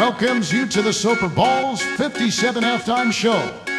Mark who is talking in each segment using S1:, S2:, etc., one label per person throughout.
S1: welcomes you to the Super Bowl 57 halftime show.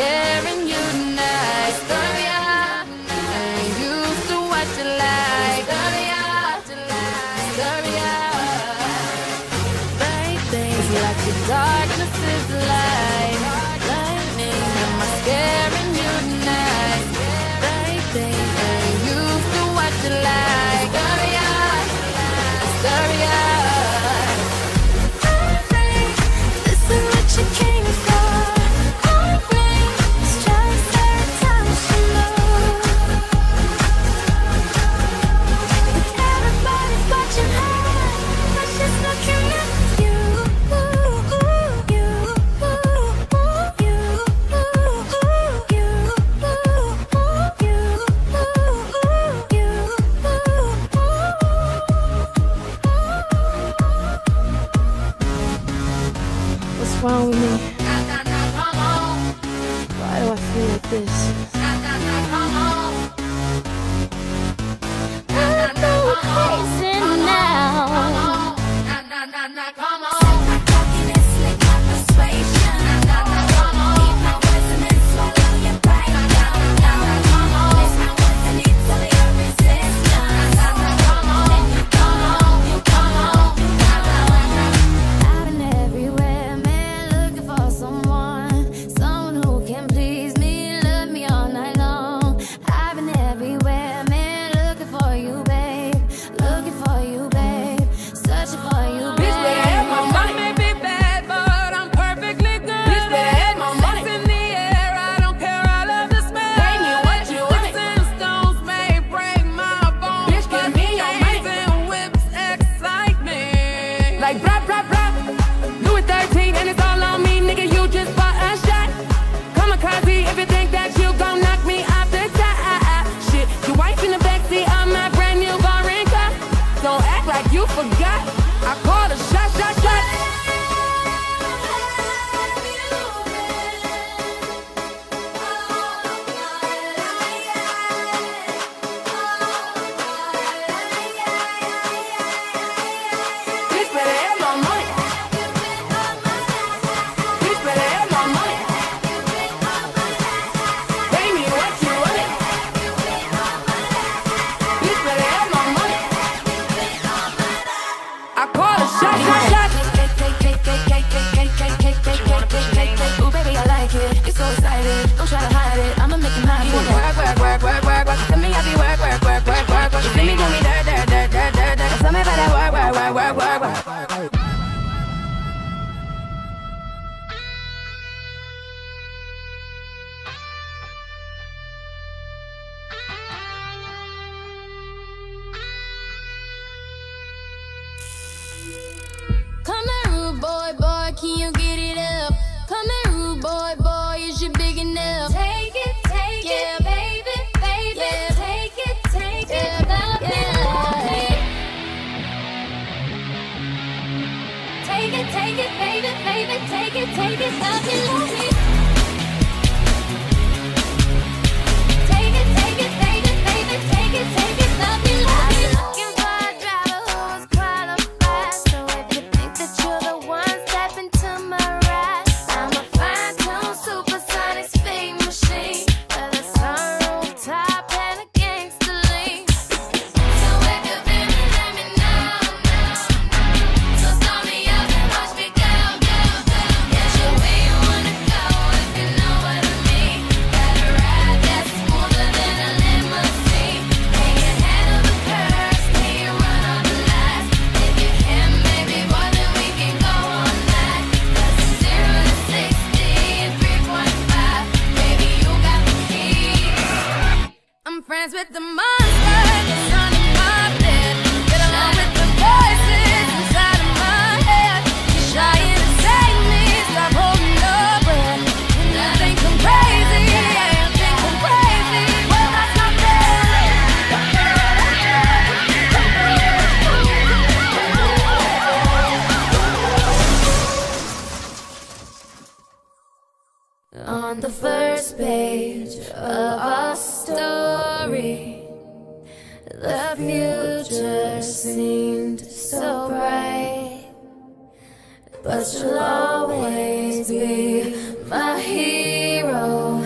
S2: Yeah. wrong with me? Why do I feel like this? I'm going crazy now. blah, blah. 13 and it's all on me, nigga, you
S1: just bought a shot. Kamikaze if you think that you why. take this up to the future seemed so bright. But you'll always be my hero,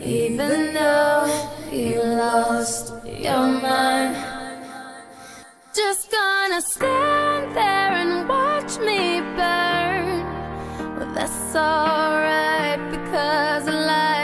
S1: even though you lost your mind. Just gonna stand there and watch me burn. Well, that's alright because I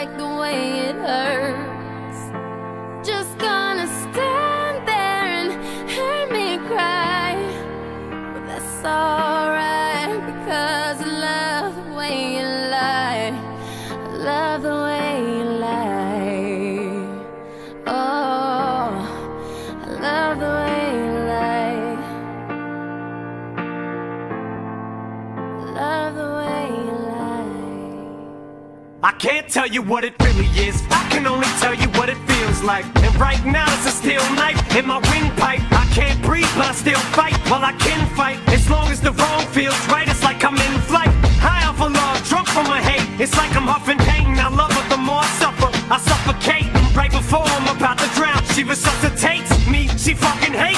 S3: can't tell you what it really is. I can only tell you what it feels like. And right now it's a steel knife in my windpipe. I can't breathe, but I still fight. While I can fight as long as the wrong feels right. It's like I'm in flight. High off of love, drunk from my hate. It's like I'm huffing pain. I love her the more I suffer. I suffocate right before I'm about to drown. She resuscitates me. She fucking hates